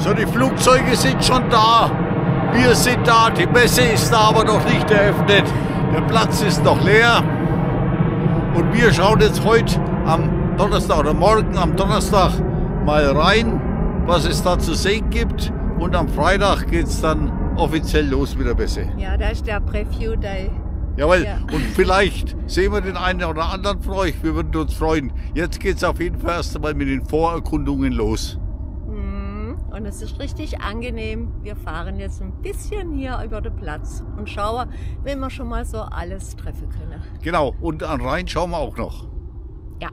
So, die Flugzeuge sind schon da. Wir sind da. Die Messe ist da, aber noch nicht eröffnet. Der Platz ist noch leer. Und wir schauen jetzt heute am Donnerstag oder morgen am Donnerstag mal rein, was es da zu sehen gibt. Und am Freitag geht es dann offiziell los mit der Messe. Ja, da ist der Preview Day. Jawohl, Ja. und vielleicht sehen wir den einen oder anderen von euch. Wir würden uns freuen. Jetzt geht es auf jeden Fall erst einmal mit den Vorerkundungen los. Und es ist richtig angenehm. Wir fahren jetzt ein bisschen hier über den Platz und schauen, wenn wir schon mal so alles treffen können. Genau, und an Rhein schauen wir auch noch. Ja.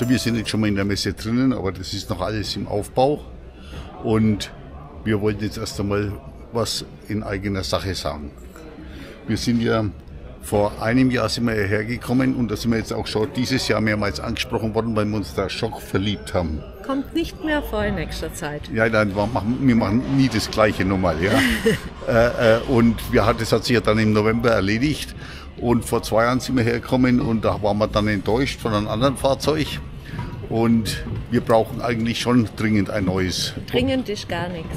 So, wir sind jetzt schon mal in der Messe drinnen, aber das ist noch alles im Aufbau. Und wir wollten jetzt erst einmal was in eigener Sache sagen. Wir sind ja vor einem Jahr sind wir hierher gekommen und da sind wir jetzt auch schon dieses Jahr mehrmals angesprochen worden, weil wir uns da Schock verliebt haben. Kommt nicht mehr vor in nächster Zeit. Ja, dann wir machen, wir machen nie das gleiche nochmal, ja. äh, äh, und wir hat, das hat sich ja dann im November erledigt. Und vor zwei Jahren sind wir hergekommen und da waren wir dann enttäuscht von einem anderen Fahrzeug. Und wir brauchen eigentlich schon dringend ein neues. Dringend ist gar nichts.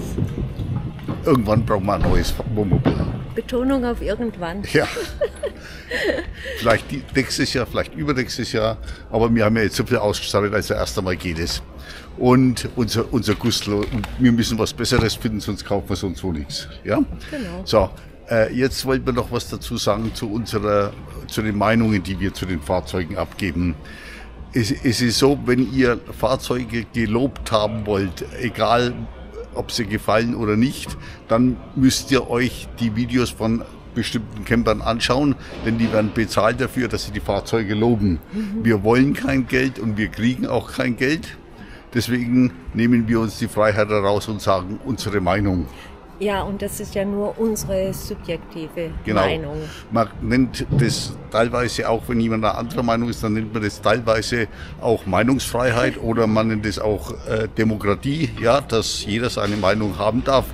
Irgendwann brauchen wir ein neues Wohnmobil. Betonung auf irgendwann. Ja. vielleicht nächstes Jahr, vielleicht übernächstes Jahr. Aber wir haben ja jetzt so viel ausgestattet, also erst einmal geht es. Und unser, unser Gustl, und wir müssen was Besseres finden, sonst kaufen wir sonst wo nichts. Ja? Genau. So, äh, jetzt wollten wir noch was dazu sagen zu unserer, zu den Meinungen, die wir zu den Fahrzeugen abgeben. Es, es ist so, wenn ihr Fahrzeuge gelobt haben wollt, egal ob sie gefallen oder nicht, dann müsst ihr euch die Videos von bestimmten Campern anschauen, denn die werden bezahlt dafür, dass sie die Fahrzeuge loben. Wir wollen kein Geld und wir kriegen auch kein Geld. Deswegen nehmen wir uns die Freiheit heraus und sagen unsere Meinung. Ja, und das ist ja nur unsere subjektive Genau. Meinung. Man nennt das teilweise auch, wenn jemand einer anderer Meinung ist, dann nennt man das teilweise auch Meinungsfreiheit oder man nennt es auch äh, Demokratie, ja, dass jeder seine Meinung haben darf.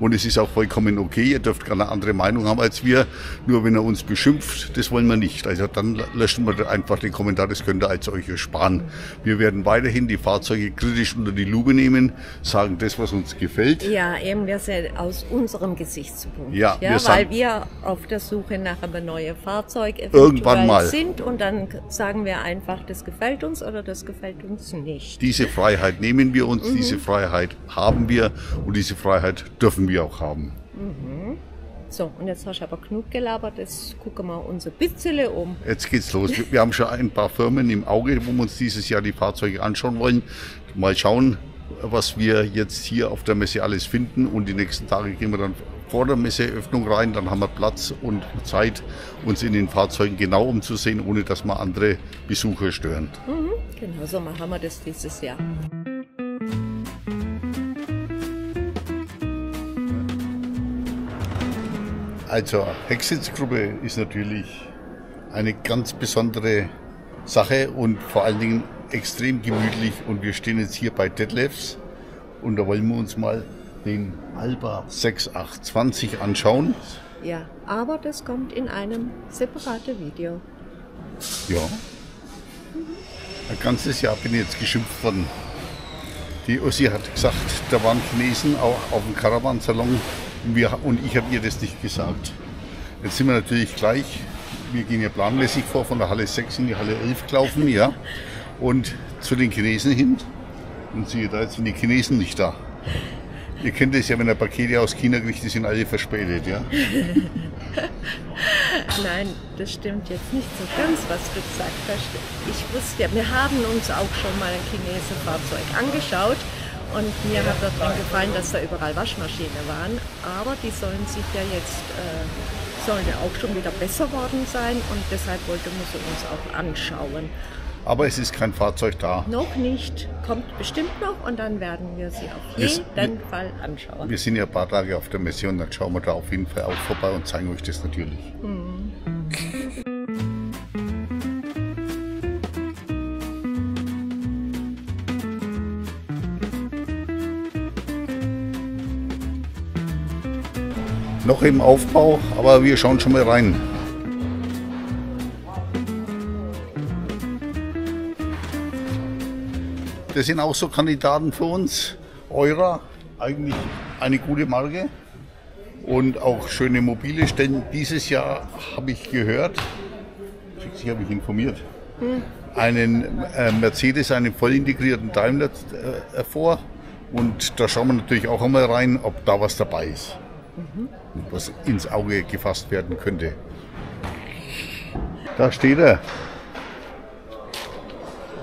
Und es ist auch vollkommen okay, ihr dürft gerne eine andere Meinung haben als wir. Nur wenn er uns beschimpft, das wollen wir nicht. Also dann löschen wir einfach den Kommentar, das könnt ihr als euch ersparen. Wir werden weiterhin die Fahrzeuge kritisch unter die Lupe nehmen, sagen das, was uns gefällt. Ja, eben wir sind aus unserem Gesichtspunkt. Ja, wir weil wir auf der Suche nach einem neuen Fahrzeug Irgendwann mal. sind und dann sagen wir einfach, das gefällt uns oder das gefällt uns nicht. Diese Freiheit nehmen wir uns, diese Freiheit haben wir und diese Freiheit dürfen wir auch haben. So, und jetzt hast du aber genug gelabert, jetzt gucken wir uns ein bisschen um. Jetzt geht's los. Wir- Wir haben schon ein paar Firmen im Auge, wo wir uns dieses Jahr die Fahrzeuge anschauen wollen. Mal schauen, was wir jetzt hier auf der Messe alles finden. Und die nächsten Tage gehen wir dann vor der Messeeröffnung rein. Dann haben wir Platz und Zeit, uns in den Fahrzeugen genau umzusehen, ohne dass wir andere Besucher stören. Genau, so machen wir das dieses Jahr. Also, Hexensgruppe ist natürlich eine ganz besondere Sache und vor allen Dingen extrem gemütlich. Und wir stehen jetzt hier bei Detlefs und da wollen wir uns mal den Alba 6820 anschauen. Ja, aber das kommt in einem separaten Video. Ja. Ein ganzes Jahr bin ich jetzt geschimpft worden. Die Ossi hat gesagt, da waren Chinesen auch auf dem Caravansalon und, wir, und ich habe ihr das nicht gesagt. Jetzt sind wir natürlich gleich, wir gehen ja planmäßig vor, von der Halle 6 in die Halle 11 gelaufen, ja. Und zu den Chinesen hin. Und siehe da, jetzt sind die Chinesen nicht da. Ihr kennt es ja, wenn ihr Pakete aus China kriegt, die sind alle verspätet, ja. Nein, das stimmt jetzt nicht so ganz, was du gesagt hast. Ich wusste ja, wir haben uns auch schon mal ein Chinesen-Fahrzeug angeschaut und mir hat daran gefallen, dass da überall Waschmaschinen waren. Aber die sollen sich ja jetzt, äh, sollen ja auch schon wieder besser worden sein und deshalb wollte man sie uns auch anschauen. Aber es ist kein Fahrzeug da. Noch nicht, kommt bestimmt noch und dann werden wir sie auf Wir- jeden Fall anschauen. Wir sind ja ein paar Tage auf der Messe und dann schauen wir da auf jeden Fall auch vorbei und zeigen euch das natürlich. Noch im Aufbau, aber wir schauen schon mal rein. Das sind auch so Kandidaten für uns. Eurer, eigentlich eine gute Marke. Und auch schöne mobile Stellen. Dieses Jahr habe ich gehört, ich habe mich informiert, einen äh, Mercedes, einen voll integrierten Daimler äh, hervor. Und da schauen wir natürlich auch einmal rein, ob da was dabei ist. Was ins Auge gefasst werden könnte. Da steht er.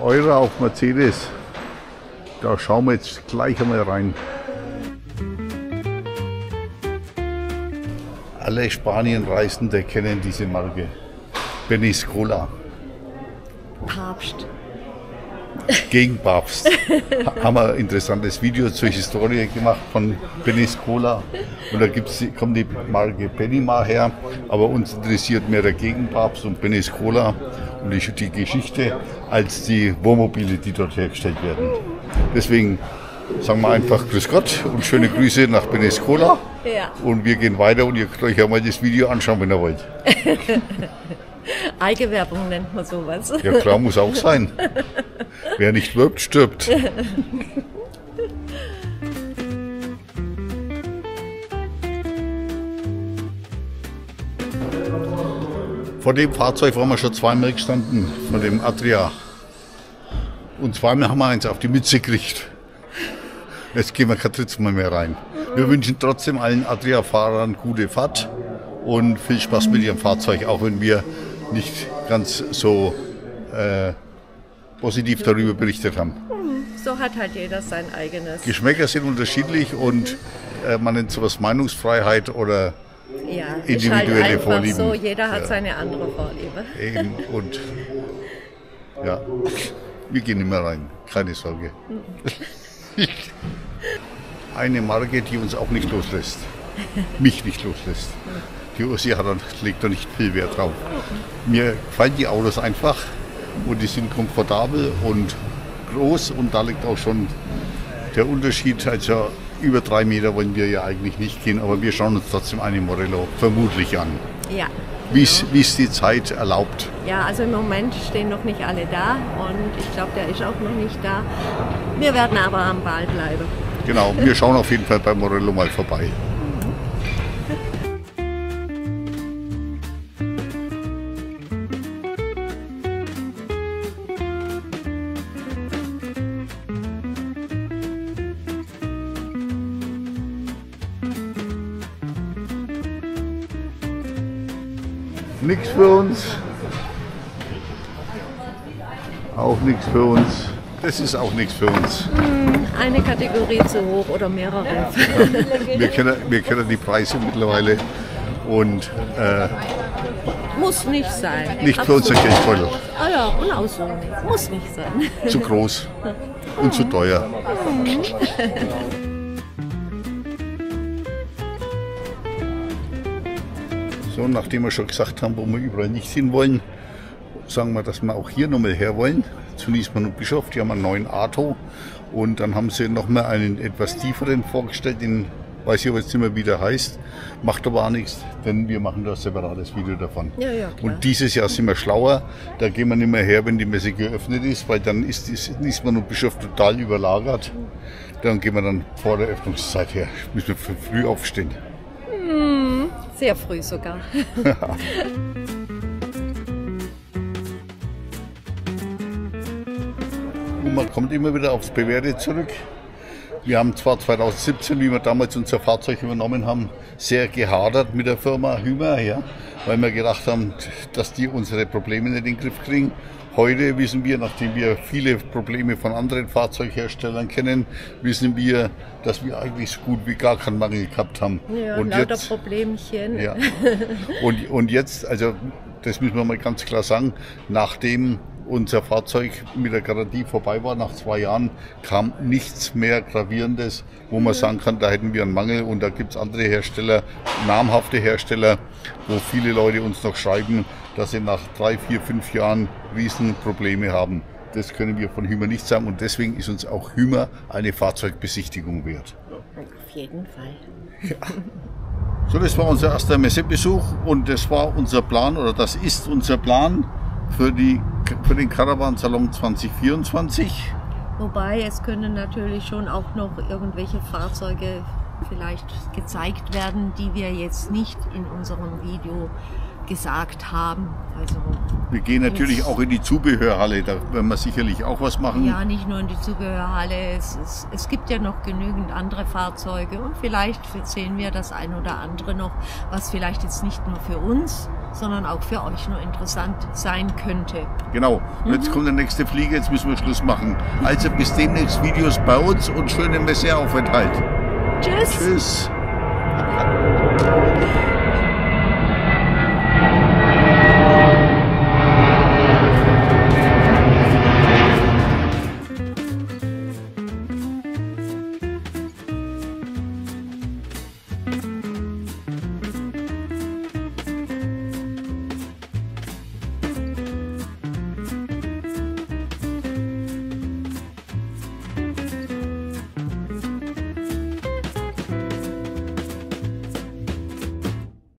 Eurer auf Mercedes. Da schauen wir jetzt gleich einmal rein. Alle Spanienreisende kennen diese Marke. Benis Cola. Papst. Gegen Papst. Ha- haben wir ein interessantes Video zur Historie gemacht von Benis Cola. Und da gibt's, kommt die Marke Benimar her. Aber uns interessiert mehr der Gegenpapst und Benis Cola und die, die Geschichte als die Wohnmobile, die dort hergestellt werden. Deswegen sagen wir einfach Grüß Gott und schöne Grüße nach Benis Cola. Ja. Und wir gehen weiter und ihr könnt euch ja mal das Video anschauen, wenn ihr wollt. Eigenwerbung nennt man sowas. Ja klar, muss auch sein. Wer nicht wirbt, stirbt. Vor dem Fahrzeug waren wir schon zweimal gestanden, von dem Adria. Und zweimal haben wir eins auf die Mütze gekriegt. Jetzt gehen wir kein drittes Mal mehr rein. Wir wünschen trotzdem allen Adria-Fahrern gute Fahrt und viel Spaß mit ihrem Fahrzeug, auch wenn wir nicht ganz so äh, positiv darüber berichtet haben. So hat halt jeder sein eigenes. Geschmäcker sind unterschiedlich und äh, man nennt sowas Meinungsfreiheit oder Ja, halt individuelle einfach Vorlieben. so. Jeder hat Ja. seine andere Vorliebe. eben und ja, wir gehen immer rein, keine Sorge. Eine Marke, die uns auch nicht loslässt, mich nicht loslässt. Die Ursi hat, legt da nicht viel Wert drauf. Mir gefallen die Autos einfach und die sind komfortabel und groß und da liegt auch schon der Unterschied. Also über drei Meter wollen wir ja eigentlich nicht gehen, aber wir schauen uns trotzdem eine Morello vermutlich an, Ja. wie es wie es die Zeit erlaubt. Ja, also im Moment stehen noch nicht alle da und ich glaube, der ist auch noch nicht da. Wir werden aber am Ball bleiben. Genau, wir schauen auf jeden Fall bei Morello mal vorbei. Nichts für uns. Auch nichts für uns. Das ist auch nichts für uns. Eine Kategorie zu hoch oder mehrere. Wir kennen, wir kennen die Preise mittlerweile und äh, Muss nicht sein. nicht für unser Absolut. Geldbeutel. Ah ja, und auch so. Muss nicht sein. Zu groß und zu teuer. So, nachdem wir schon gesagt haben, wo wir überall nicht hin wollen, sagen wir, dass wir auch hier nochmal her wollen. Zu Niesmann und Bischof, die haben einen neuen Arto und dann haben sie nochmal einen etwas tieferen vorgestellt, den weiß ich aber jetzt nicht mehr, wie der heißt. Macht aber auch nichts, denn wir machen da ein separates Video davon. Ja, ja. Und dieses Jahr sind wir schlauer. Da gehen wir nicht mehr her, wenn die Messe geöffnet ist, weil dann ist dies- Niesmann und Bischof total überlagert. Dann gehen wir dann vor der Öffnungszeit her. Müssen wir früh aufstehen. Sehr früh sogar. Und man kommt immer wieder aufs Bewährte zurück. Wir haben zwar 2017, wie wir damals unser Fahrzeug übernommen haben, sehr gehadert mit der Firma Hümer, ja, weil wir gedacht haben, dass die unsere Probleme nicht in den Griff kriegen. Heute wissen wir, nachdem wir viele Probleme von anderen Fahrzeugherstellern kennen, wissen wir, dass wir eigentlich so gut wie gar keinen Mangel gehabt haben. Ja, Und lauter jetzt, Problemchen. ja. Und, und jetzt, also das müssen wir mal ganz klar sagen, nachdem unser Fahrzeug mit der Garantie vorbei war, nach zwei Jahren kam nichts mehr Gravierendes, wo man sagen kann, da hätten wir einen Mangel. Und da gibt es andere Hersteller, namhafte Hersteller, wo viele Leute uns noch schreiben, dass sie nach drei, vier, fünf Jahren Riesenprobleme haben. Das können wir von Hümer nicht sagen und deswegen ist uns auch Hümer eine Fahrzeugbesichtigung wert. Auf jeden Fall. Ja. So, das war unser erster Messebesuch und das war unser Plan oder das ist unser Plan für, die, für den Caravan Salon 2024. Wobei es können natürlich schon auch noch irgendwelche Fahrzeuge vielleicht gezeigt werden, die wir jetzt nicht in unserem Video gesagt haben. Also wir gehen natürlich auch in die Zubehörhalle, da werden wir sicherlich auch was machen. Ja, nicht nur in die Zubehörhalle, es, es, es gibt ja noch genügend andere Fahrzeuge und vielleicht sehen wir das ein oder andere noch, was vielleicht jetzt nicht nur für uns, sondern auch für euch nur interessant sein könnte. Genau, und jetzt mhm. kommt der nächste Flieger, jetzt müssen wir Schluss machen. Also bis demnächst Videos bei uns und schönen Messeaufenthalt. Tschüss. Tschüss.